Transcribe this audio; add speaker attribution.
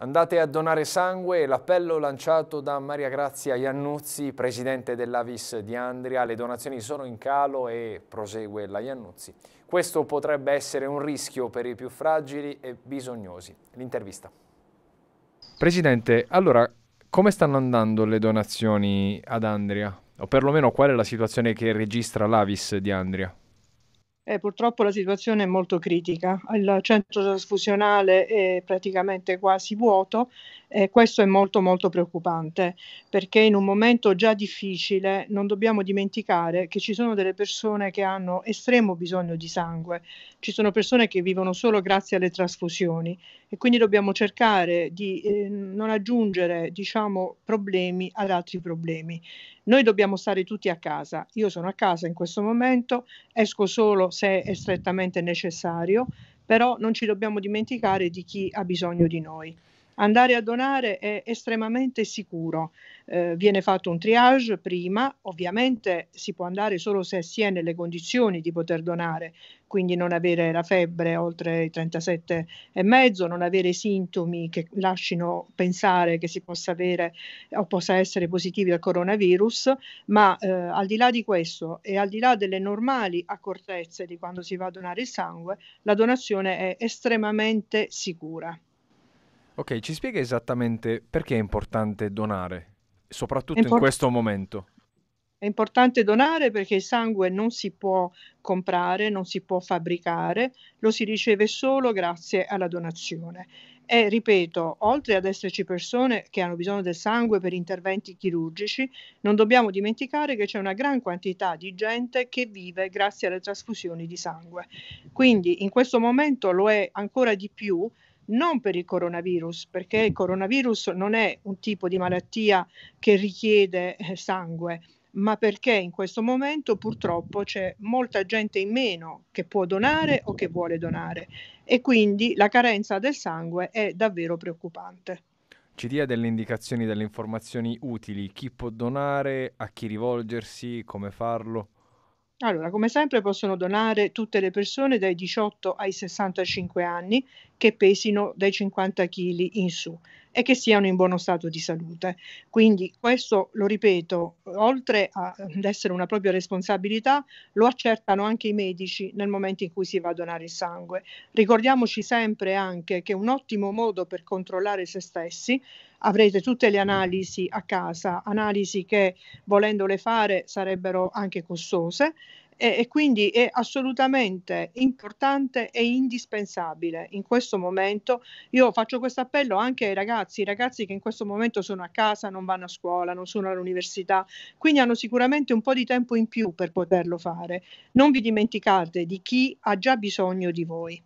Speaker 1: Andate a donare sangue, l'appello lanciato da Maria Grazia Iannuzzi, presidente dell'Avis di Andria. Le donazioni sono in calo e prosegue la Iannuzzi. Questo potrebbe essere un rischio per i più fragili e bisognosi. L'intervista. Presidente, allora come stanno andando le donazioni ad Andria? O perlomeno qual è la situazione che registra l'Avis di Andria?
Speaker 2: Eh, purtroppo la situazione è molto critica, il centro trasfusionale è praticamente quasi vuoto e questo è molto molto preoccupante perché in un momento già difficile non dobbiamo dimenticare che ci sono delle persone che hanno estremo bisogno di sangue, ci sono persone che vivono solo grazie alle trasfusioni e quindi dobbiamo cercare di eh, non aggiungere diciamo problemi ad altri problemi. Noi dobbiamo stare tutti a casa. Io sono a casa in questo momento, esco solo se è strettamente necessario, però non ci dobbiamo dimenticare di chi ha bisogno di noi. Andare a donare è estremamente sicuro, eh, viene fatto un triage prima, ovviamente si può andare solo se si è nelle condizioni di poter donare, quindi non avere la febbre oltre i 37,5, non avere sintomi che lasciano pensare che si possa avere o possa essere positivi al coronavirus, ma eh, al di là di questo e al di là delle normali accortezze di quando si va a donare il sangue, la donazione è estremamente sicura.
Speaker 1: Ok, ci spiega esattamente perché è importante donare, soprattutto import- in questo momento.
Speaker 2: È importante donare perché il sangue non si può comprare, non si può fabbricare, lo si riceve solo grazie alla donazione. E ripeto, oltre ad esserci persone che hanno bisogno del sangue per interventi chirurgici, non dobbiamo dimenticare che c'è una gran quantità di gente che vive grazie alle trasfusioni di sangue. Quindi in questo momento lo è ancora di più non per il coronavirus, perché il coronavirus non è un tipo di malattia che richiede eh, sangue, ma perché in questo momento purtroppo c'è molta gente in meno che può donare o che vuole donare e quindi la carenza del sangue è davvero preoccupante.
Speaker 1: Ci dia delle indicazioni, delle informazioni utili, chi può donare, a chi rivolgersi, come farlo?
Speaker 2: Allora, come sempre possono donare tutte le persone dai 18 ai 65 anni che pesino dai 50 kg in su e che siano in buono stato di salute. Quindi questo, lo ripeto, oltre ad essere una propria responsabilità, lo accertano anche i medici nel momento in cui si va a donare il sangue. Ricordiamoci sempre anche che un ottimo modo per controllare se stessi avrete tutte le analisi a casa, analisi che volendole fare sarebbero anche costose e, e, quindi è assolutamente importante e indispensabile in questo momento. Io faccio questo appello anche ai ragazzi, i ragazzi che in questo momento sono a casa, non vanno a scuola, non sono all'università, quindi hanno sicuramente un po' di tempo in più per poterlo fare. Non vi dimenticate di chi ha già bisogno di voi.